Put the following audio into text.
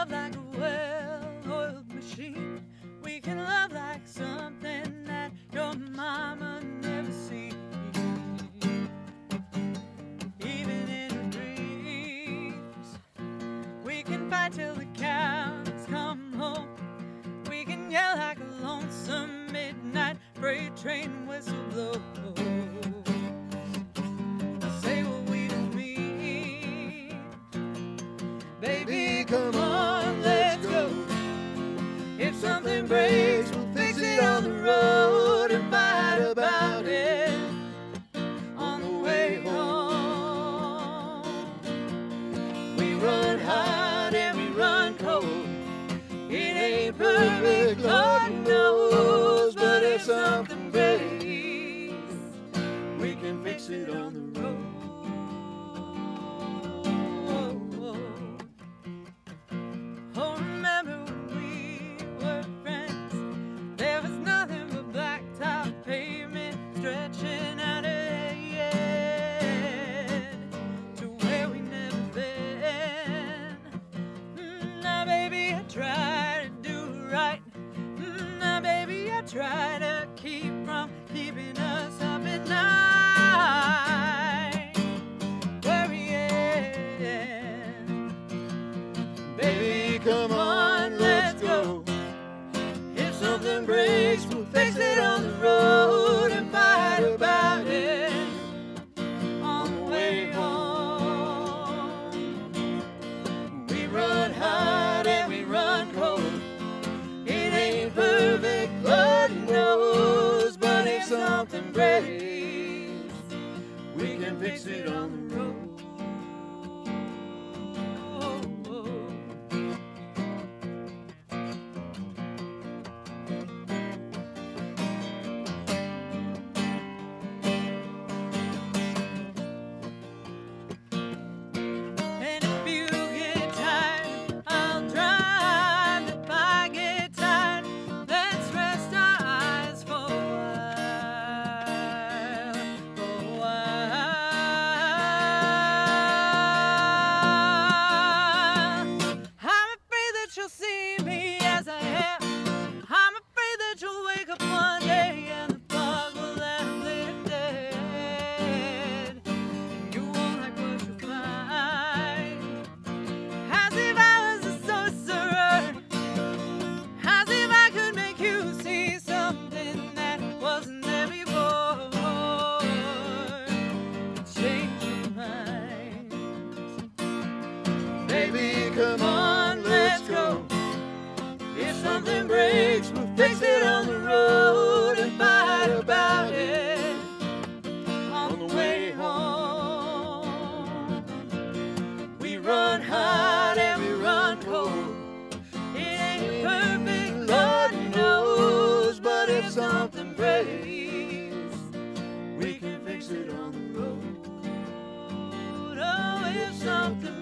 love like a well-oiled machine. We can love like something that your mama never seen. Even in her dreams, we can fight till the cows come home. We can yell like a lonesome midnight freight train whistle blow. Baby, come on. her. try to keep from keeping us up at night. Worrying. Baby, come on, let's go. If something breaks, we'll fix it on the road. and fix it on the road. something breaks, we'll fix it on the road and fight about it on the way home. We run hot and we run cold. It ain't perfect, Lord knows, but if something breaks, we can fix it on the road. Oh, if something